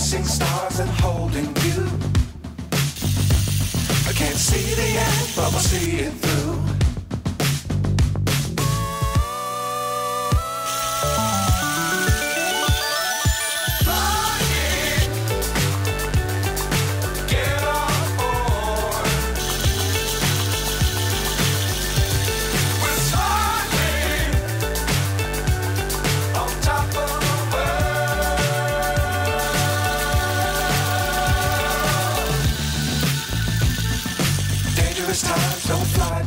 Chasing stars and holding you. I can't see the end, but we'll see it through.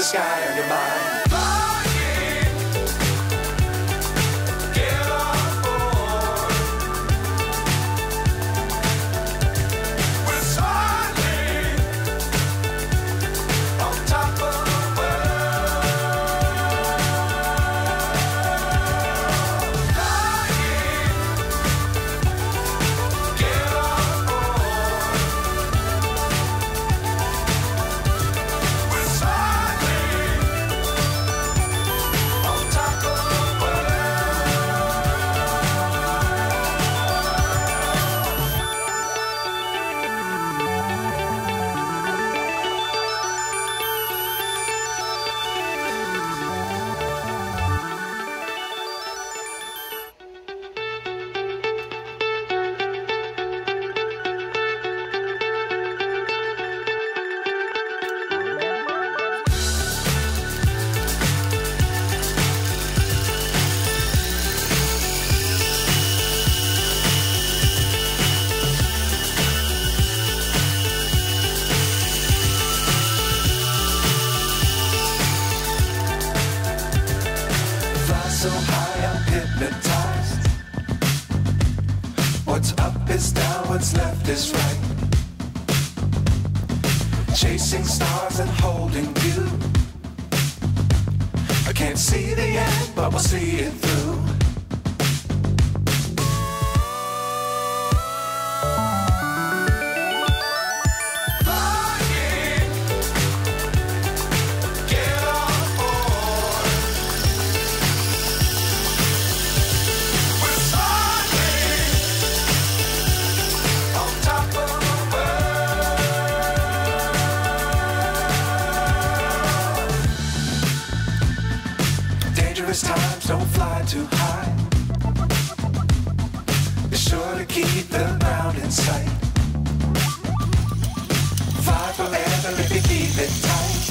The sky on your mind. can't see the end, but we'll see it through. don't fly too high. Be sure to keep the ground in sight. Fly forever if you keep it tight.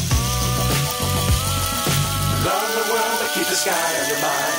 Love the world, but keep the sky on your mind.